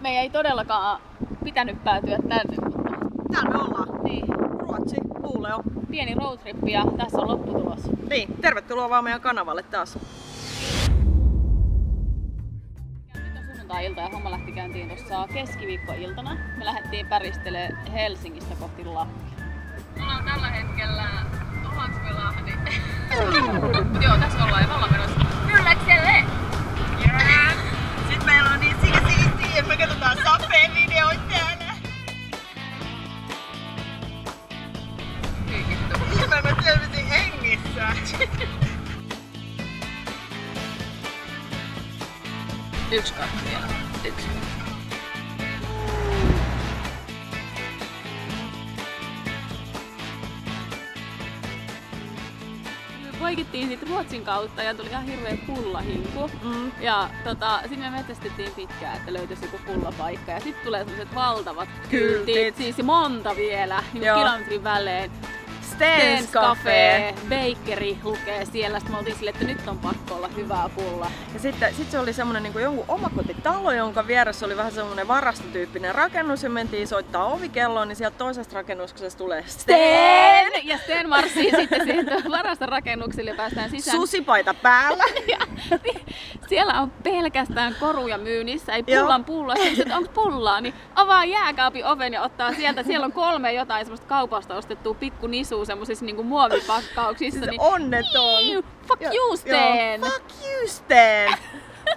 meidän ei todellakaan pitänyt päätyä tänne, mutta Täällä me ollaan. niin, Ruotsi, Luuleo. pieni roadtrippi ja tässä on lopputulos. Niin, tervetuloa vaan meidän kanavalle taas. Nyt on sunnuntai-ilta ja homma lähti käyntiin tuossa keskiviikkoiltana. Me lähdettiin päristele Helsingistä kohti Lappia. Ollaan tällä hetkellä hengissä. Yksi kartti vielä. Yksi. Me poikittiin sit Ruotsin kautta ja tuli ihan hirveä pullahinku. Mm. Ja tota, sinne me metsästettiin pitkään, että löytyisi joku pullapaikka. Ja sitten tulee sellaiset valtavat Kyltit. kyltit, siis monta vielä, niin kilometrin välein. Stens Cafe. Bakeri lukee siellä. Sitten me oltiin silleen, että nyt on pakko olla hyvää pullaa. Ja sitten sit se oli semmonen niin jonkun omakotitalo, jonka vieressä oli vähän semmonen varastotyyppinen rakennus ja mentiin soittaa ovikelloon, niin sieltä toisesta rakennuksesta tulee Sten! Ja Sten marssii sitten siihen varastorakennukselle ja päästään sisään. Susipaita päällä. Ja siellä on pelkästään koruja myynnissä, ei pullan pulloa. Sitten, onko pullaa, niin avaa jääkaapin oven ja ottaa sieltä. Siellä on kolme jotain semmoista kaupasta ostettua pikku nisua semmoisissa niinku muovipakkauksissa. Siis Niin, onneton. Iu, fuck you, Sten! Fuck you, Sten!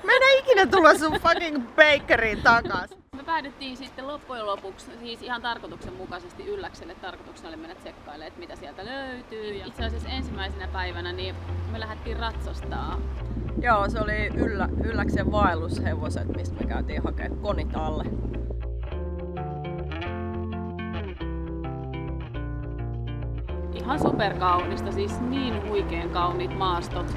Mä en ikinä tulla sun fucking bakeriin takas. Me päädyttiin sitten loppujen lopuksi, siis ihan tarkoituksenmukaisesti ylläkselle. Tarkoituksena oli mennä tsekkailemaan, että mitä sieltä löytyy. Ja itse asiassa ensimmäisenä päivänä niin me lähdettiin ratsastaa. Joo, se oli yllä, ylläksen vaellushevoset, mistä me käytiin hakemaan konit alle. Ihan superkaunista, siis niin huikean kauniit maastot.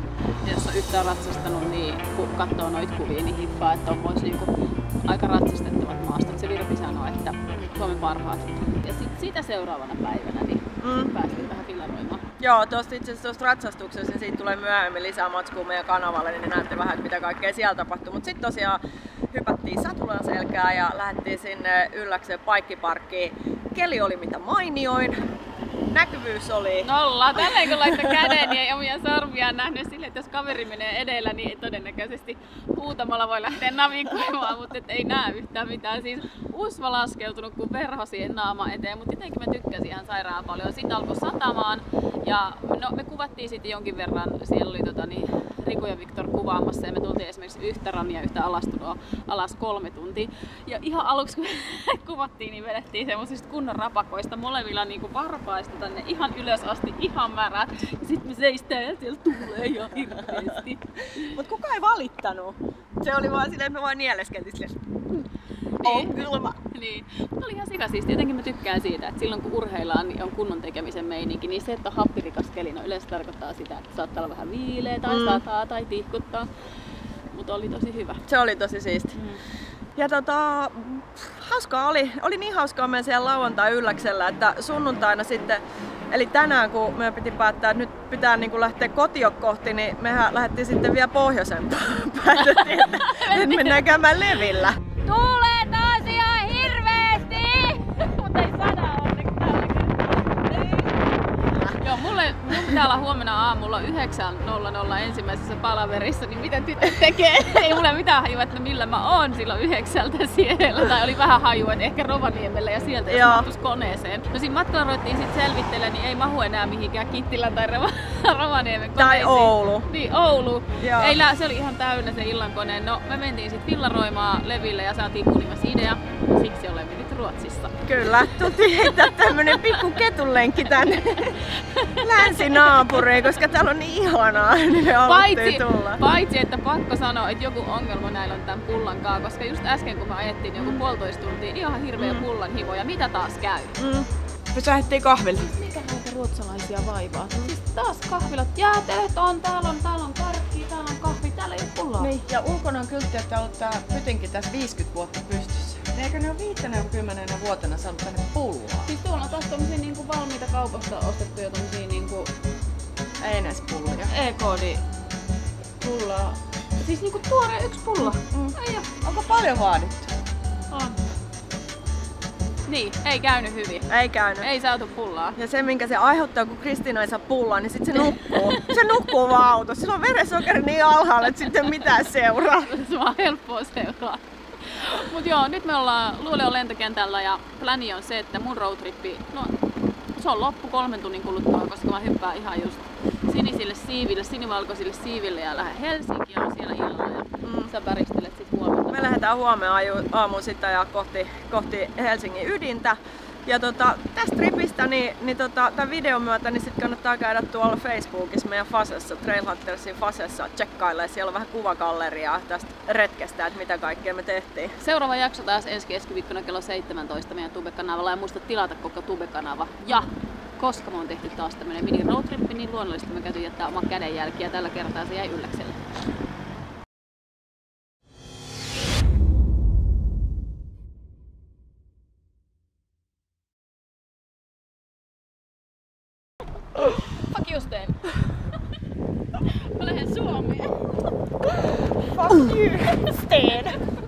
Ja jos on yhtään ratsastanut, niin kun katsoo noita kuvia, niin hippaa, että on myös niinku aika ratsastettavat maastot. Se Virpi sanoi, että Suomen parhaat. Ja sitten sitä seuraavana päivänä niin Mm. päästiin vähän fillaroimaan. Joo, tuosta itse asiassa tuosta ratsastuksesta, niin siitä tulee myöhemmin lisää matskua meidän kanavalle, niin näette vähän, että mitä kaikkea siellä tapahtuu. Mutta sitten tosiaan hypättiin satulan selkää ja lähdettiin sinne Ylläksen paikkiparkkiin. Keli oli mitä mainioin, näkyvyys oli... Nolla. Tälleen kun laittaa käden, ei omia sormiaan nähnyt sille, että jos kaveri menee edellä, niin todennäköisesti huutamalla voi lähteä navigoimaan, mutta et ei näe yhtään mitään. Siis usva laskeutunut kuin verho siihen naama eteen, mutta jotenkin mä tykkäsin ihan sairaan paljon. Sitten alkoi satamaan ja no, me kuvattiin sitten jonkin verran, siellä oli tota, niin, Riku ja Viktor kuvaamassa ja me tultiin esimerkiksi yhtä ramia, yhtä alastuloa alas kolme tuntia. Ja ihan aluksi kun kuvattiin, niin vedettiin semmoisista kunnon rapakoista molemmilla niin kuin varpaista tänne ihan ylös asti, ihan märät. Ja sitten me seistään ja siellä tulee ihan hirveesti. Mutta kukaan ei valittanut. Se oli vaan silleen, että me vaan nieleskeltiin on kylmä. Niin. Mutta oli ihan sikasiisti. Jotenkin mä tykkään siitä, että silloin kun urheillaan, niin on kunnon tekemisen meininki. Niin se, että on happirikas keli, no yleensä tarkoittaa sitä, että saattaa olla vähän viileä tai Mm. sataa tai tihkuttaa. Mutta oli tosi hyvä. Se oli tosi siisti. Mm. Ja tota, hauskaa oli, oli niin hauskaa meidän siellä lauantai ylläksellä, että sunnuntaina sitten, eli tänään kun me piti päättää, että nyt pitää niin lähteä kotio kohti, niin mehän lähdettiin sitten vielä pohjoisempaan. Päätettiin, että nyt mennään käymään levillä. Tuulee taas ihan hirveesti! Mutta ei sada onneksi tällä kertaa. Joo, mulle, mun pitää olla huomenna aamulla 9.00 ensimmäisessä palaverissa, niin mitä tytöt tekee? Ei mulle mitään hajua, että millä mä oon silloin yhdeksältä siellä. Tai oli vähän hajua, että ehkä Rovaniemellä ja sieltä jos mahtuisi koneeseen. No siinä matkalla ruvettiin sitten selvittelemään, niin ei mahu enää mihinkään Kittilän tai Rova- Rovaniemen Tai koneisiin. Oulu. Niin, Oulu. Joo. Ei, se oli ihan täynnä se illankone. No, me mentiin sitten villaroimaan leville ja saatiin kunimas idea. Siksi olemme nyt Ruotsissa. Kyllä, tultiin heittää tämmönen pikku ketunlenkki tänne länsinaapuriin, koska täällä on niin ihanaa, niin Paitsi, tulla. paitsi, että pakko sanoa, että joku ongelma näillä on tämän pullan kanssa, koska just äsken kun me ajettiin joku puolitoista tuntia, ihan hirveä Mm. pullan hivo ja mitä taas käy? Mm. Pysähdyttiin kahville. Mikä näitä ruotsalaisia vaivaa? Siis taas kahvilat, jäätelöt on, täällä on, täällä on karkki, täällä on kahvi, täällä ei ole pullaa. Niin, ja ulkona on kyltti, että on tää pytinki tässä 50 vuotta pystyssä. Niin Eikö ne ole 50 vuotena saanut tänne pullaa? Siis tuolla on taas tommosia niinku valmiita kaupasta ostettuja tommosia niinku Ei näis pullia. e-koodi pullaa. Siis niinku tuore yksi pulla. Mm. Ai ja, Onko paljon vaadittu? on. Niin, ei käynyt hyvin. Ei käynyt. Ei saatu pullaa. Ja se, minkä se aiheuttaa, kun Kristiina ei saa pullaa, niin sitten se nukkuu. Se nukkuu vaan autossa. Sillä on verensokeri niin alhaalla, että sitten mitään seuraa. Se on helppoa seuraa. Mut joo, nyt me ollaan Luoleon lentokentällä ja plani on se, että mun roadtrippi, no se on loppu kolmen tunnin kuluttua, koska mä hyppään ihan just sinisille siiville, sinivalkoisille siiville ja lähden Helsinkiin on siellä illalla ja mm. sä päristelet sit huomenna. Me lähdetään huomenna aamuun sitten ja kohti, kohti Helsingin ydintä. Ja tota, tästä tripistä, niin, niin tota, tämän videon myötä, niin sit kannattaa käydä tuolla Facebookissa meidän Fasessa, Trailhuntersin Fasessa, tsekkailee. Siellä on vähän kuvagalleriaa tästä retkestä, että mitä kaikkea me tehtiin. Seuraava jakso taas ensi keskiviikkona kello 17 meidän Tube-kanavalla ja muista tilata koko Tube-kanava. Ja koska me on tehty taas tämmönen mini roadtrippi, niin luonnollisesti me käytiin jättää oma kädenjälki ja tällä kertaa se jäi ylläkselle. Fuck you, Sten. Mä lähden Suomeen. Fuck you, Sten!